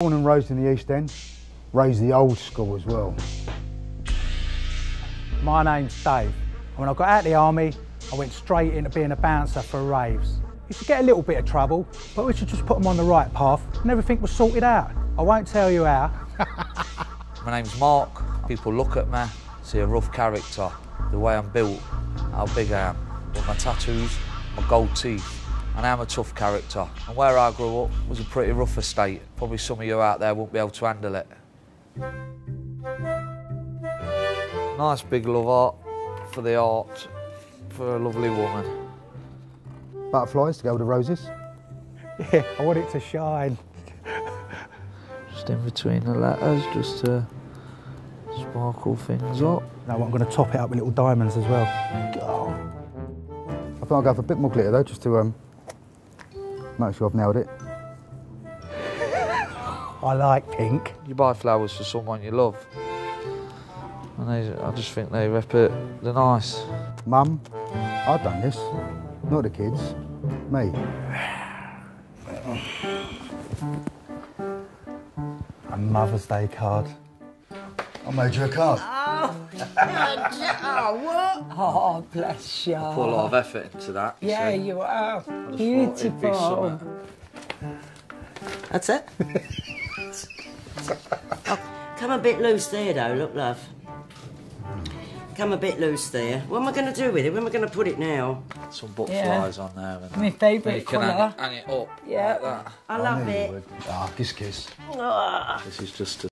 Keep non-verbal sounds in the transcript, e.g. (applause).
Born and raised in the East End, raised the old school as well. My name's Dave. When I got out of the army, I went straight into being a bouncer for raves. Used to get a little bit of trouble, but we should just put them on the right path and everything was sorted out. I won't tell you how. (laughs) My name's Mark. People look at me, see a rough character, the way I'm built, how big I am, with my tattoos, my gold teeth. And I'm a tough character. And where I grew up was a pretty rough estate. Probably some of you out there won't be able to handle it. Nice big love art for the art, for a lovely woman. Butterflies to go with the roses. Yeah, (laughs) I want it to shine. Just in between the letters, just to sparkle things up. Now I'm going to top it up with little diamonds as well. I think I'll go for a bit more glitter though, just to um, make sure I've nailed it. (laughs) I like pink. You buy flowers for someone you love, and they, I just think they rep it. They're nice. Mum, I've done this, not the kids, me. A Mother's Day card. I made you a card. Oh, what? Oh, bless you. Put a lot of effort into that. you Yeah, see. you are. it'd be Beautiful. something. That's it. (laughs) oh, come a bit loose there, though. Look, love. Come a bit loose there. What am I going to do with it? Where am I going to put it now? Some butterflies on there. And My then favourite you can colour. hang, hang it up Yeah. like that. I I love knew you it. would. Ah, kiss, kiss. Ah. This is just to